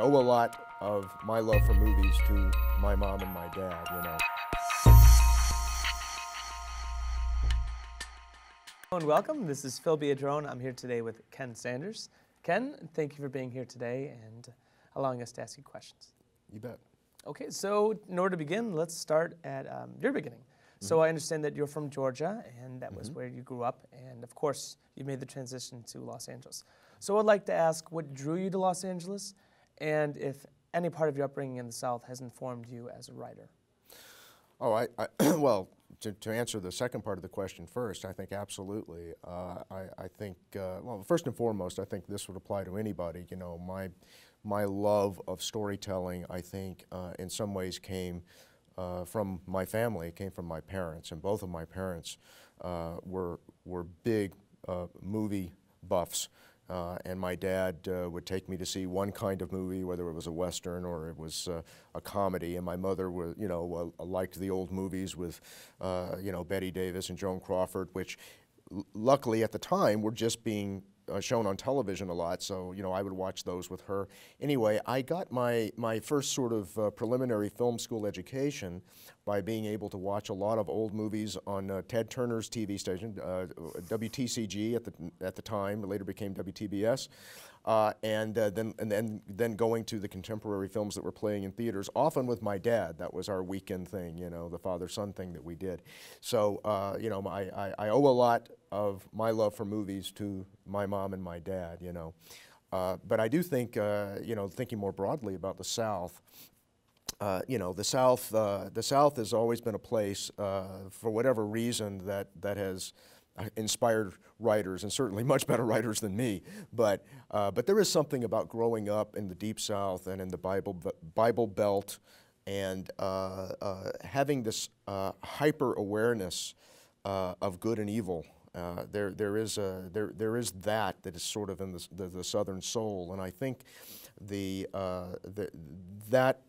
I owe a lot of my love for movies to my mom and my dad, you know. And welcome. This is Phil Biedron. I'm here today with Ken Sanders. Ken, thank you for being here today and allowing us to ask you questions. You bet. Okay, so in order to begin, let's start at um, your beginning. So I understand that you're from Georgia, and that was where you grew up, and of course, you made the transition to Los Angeles. So I'd like to ask what drew you to Los Angeles, and if any part of your upbringing in the South has informed you as a writer. Oh, I, I well, to, to answer the second part of the question first, I think absolutely. Uh, I, I think, uh, well, first and foremost, I think this would apply to anybody. You know, my, my love of storytelling, I think, uh, in some ways came uh, from my family. It came from my parents, and both of my parents uh, were, were big uh, movie buffs. Uh, and my dad uh, would take me to see one kind of movie, whether it was a western or it was uh, a comedy. And my mother, was, you know, liked the old movies with, you know, Bette Davis and Joan Crawford, which luckily at the time were just being uh, shown on television a lot, so you know I would watch those with her. Anyway, I got my my first sort of uh, preliminary film school education by being able to watch a lot of old movies on uh, Ted Turner's TV station, uh, WTCG at the at the time, later became WTBS. Uh, and uh, then and then then going to the contemporary films that were playing in theaters, often with my dad. That was our weekend thing, you know, the father-son thing that we did. So uh, you know, I, I, I, owe a lot of my love for movies to my mom and my dad, you know. Uh, but I do think, uh, you know, thinking more broadly about the South, uh, you know, the South, the South has always been a place, for whatever reason, that that has inspired writers, and certainly much better writers than me. But, uh, but there is something about growing up in the Deep South and in the Bible, Bible Belt and uh, uh, having this uh, hyper awareness uh, of good and evil. Uh, there, there, is a, there, there is that that is sort of in the, the, the Southern soul, and I think the, the, that,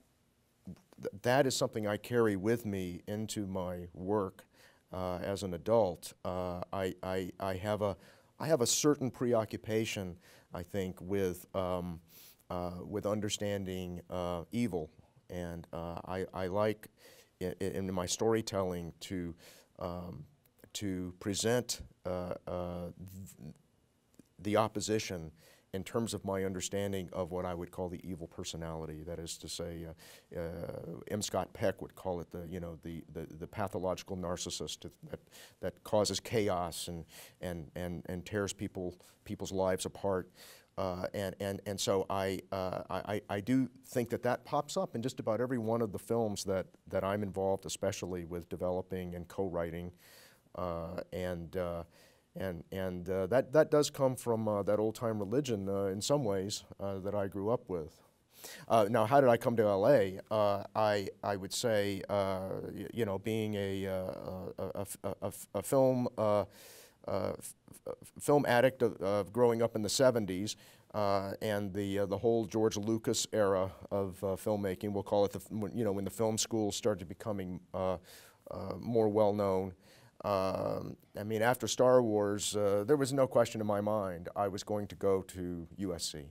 that is something I carry with me into my work uh, as an adult, uh, I, I, I, have a, I have a certain preoccupation, I think, with, um, uh, with understanding uh, evil. And uh, I, I like in, in, my storytelling to, um, to present uh, the opposition in terms of my understanding of what I would call the evil personality. That is to say, uh, uh, M. Scott Peck would call it the, you know, the, the, the pathological narcissist that, that causes chaos and, and, and, and tears people, people's lives apart. Uh, and, and, and so I, uh, I, I do think that that pops up in just about every one of the films that, that I'm involved, especially with developing and co-writing. Uh, and uh, and, and uh, that, that does come from uh, that old time religion uh, in some ways uh, that I grew up with. Uh, now, how did I come to LA? Uh, I, I would say, you know, being a, a, a, a film, film addict of, of, growing up in the 70s, and the the whole George Lucas era of filmmaking, we'll call it the you know when the film schools started becoming more well known. Um, I mean, after Star Wars, uh, there was no question in my mind I was going to go to USC.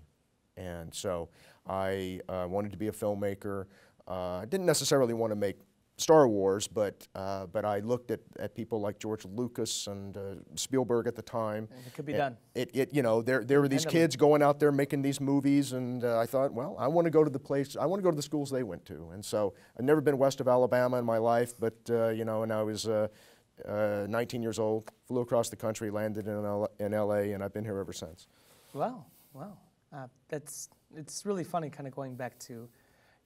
And so I uh, wanted to be a filmmaker. Uh, I didn't necessarily want to make Star Wars, but, uh, but I looked at, at people like George Lucas and uh, Spielberg at the time. It could be done. It, it, you know, there, there were these kids going out there making these movies, and uh, I thought, well, I want to go to the place, I want to go to the schools they went to. And so I'd never been west of Alabama in my life, but, you know, and I was uh, 19 years old, flew across the country, landed in, L in LA, and I've been here ever since. Wow, wow. Uh, that's, it's really funny kind of going back to,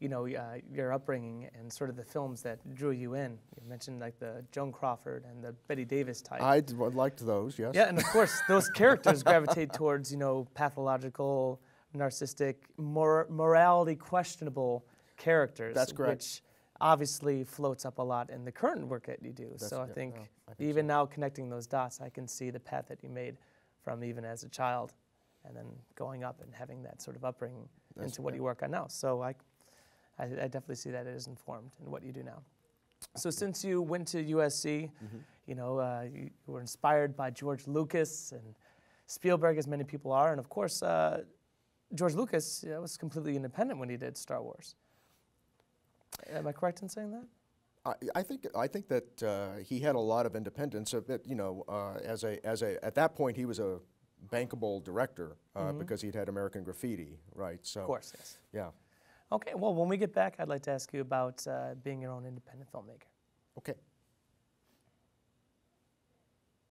you know, uh, your upbringing and sort of the films that drew you in. You mentioned like the Joan Crawford and the Bette Davis type. I liked those, yes. Yeah, and of course those characters gravitate towards, you know, pathological, narcissistic, mor morality questionable characters. That's correct. Obviously floats up a lot in the current work that you do. That's, so I think, I think even so. now connecting those dots, I can see the path that you made from even as a child and then going up and having that sort of upbringing That's into what you work on now. So I, I, I, definitely see that it is informed in what you do now. So since you went to USC, mm-hmm. you know, uh, you, you, were inspired by George Lucas and Spielberg, as many people are, and of course, uh, George Lucas uh, was completely independent when he did Star Wars. Am I correct in saying that? I, I think I think that uh, he had a lot of independence. Of it, you know, uh, as a as a at that point he was a bankable director uh, mm-hmm. because he'd had American Graffiti, right? So of course, yes. Yeah. Okay. Well, when we get back, I'd like to ask you about uh, being your own independent filmmaker. Okay.